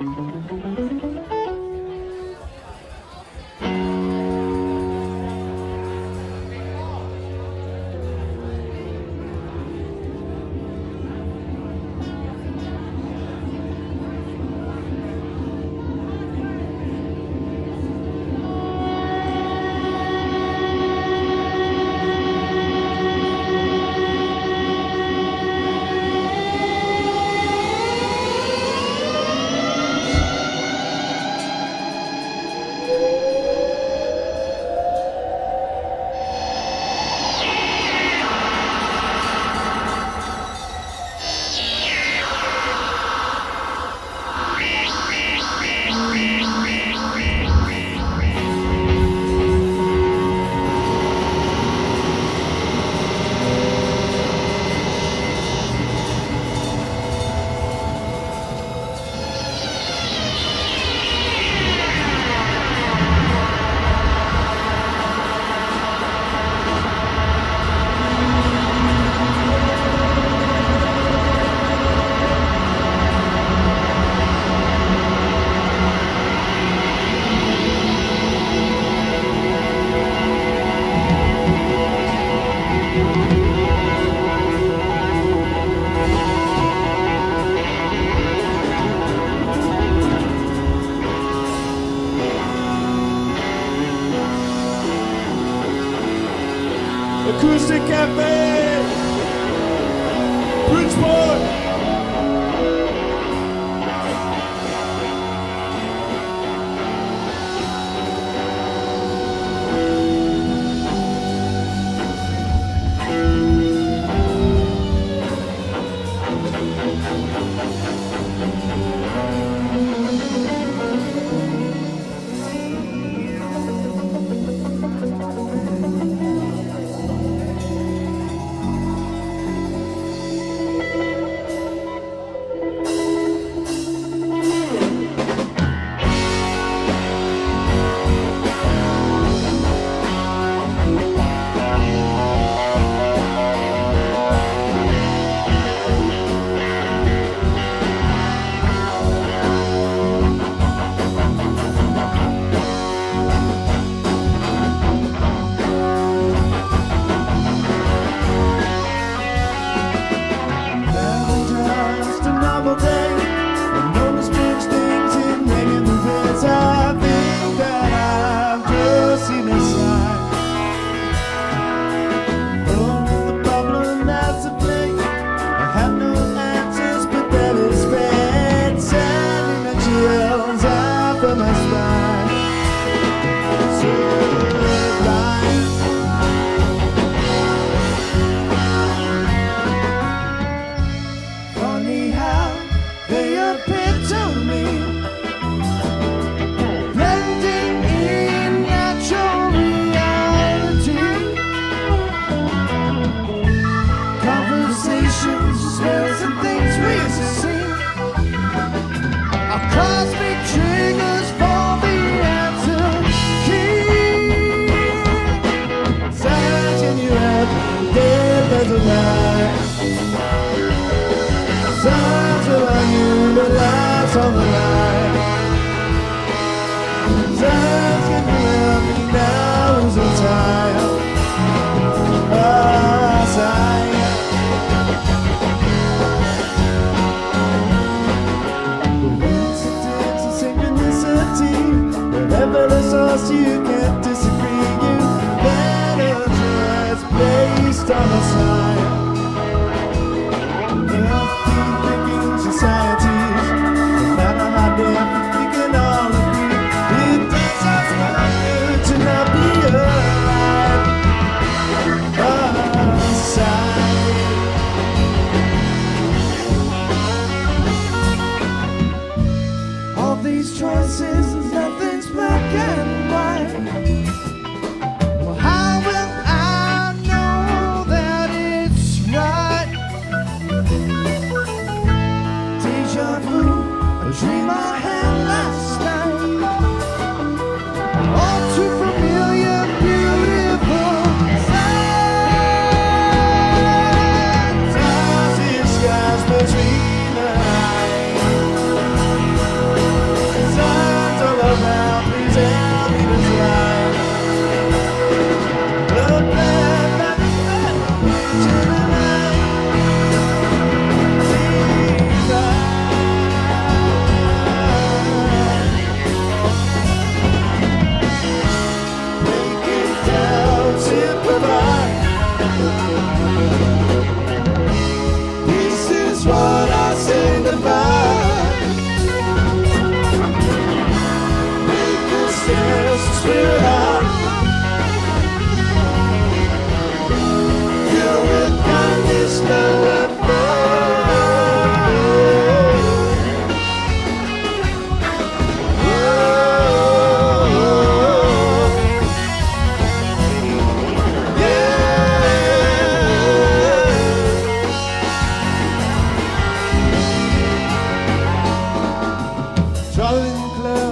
Música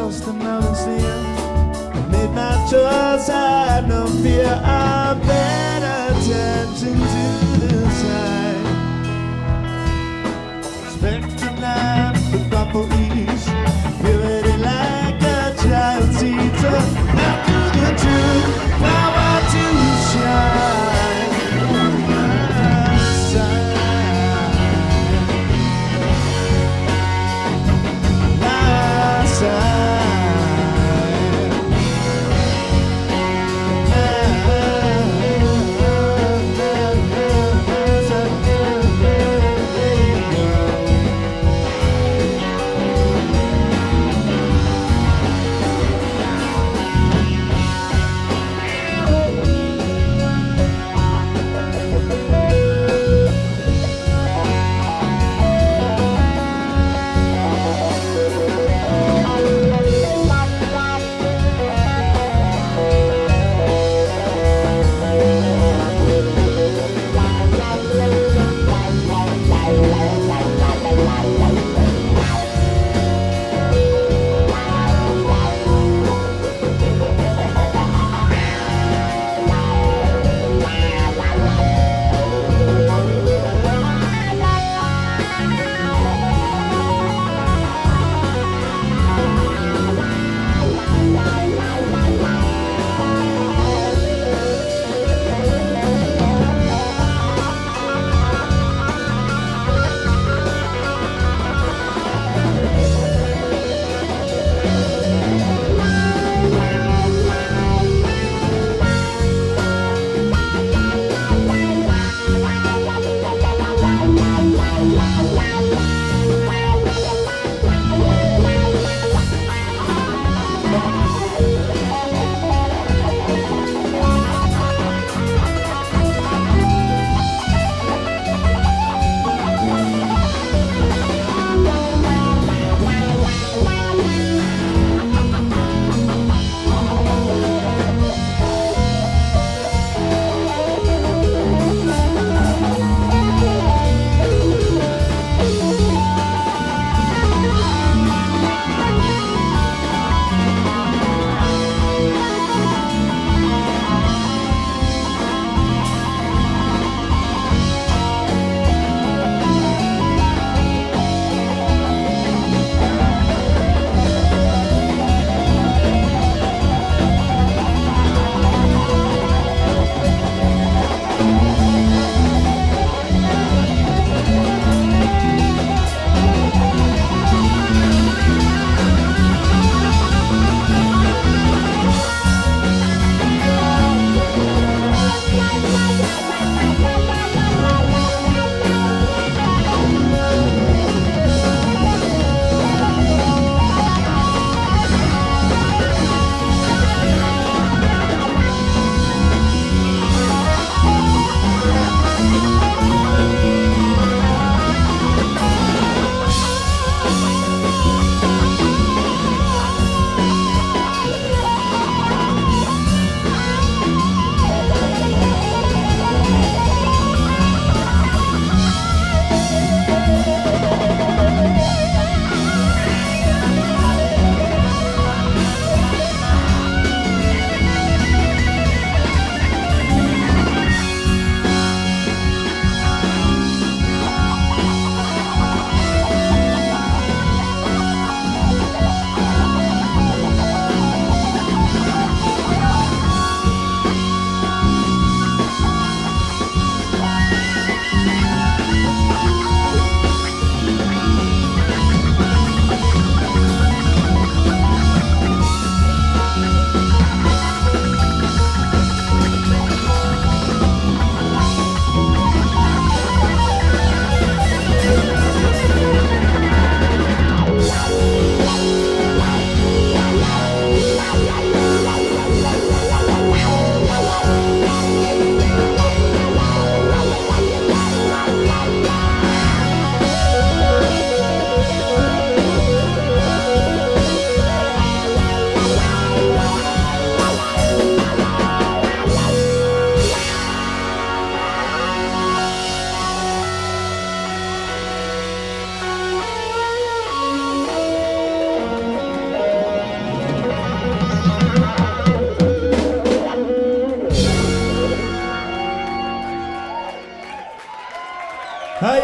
else than others here. I made my choice, I had no fear. I'm there.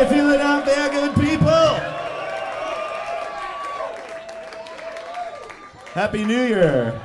you feel it out there, good people? Happy New Year.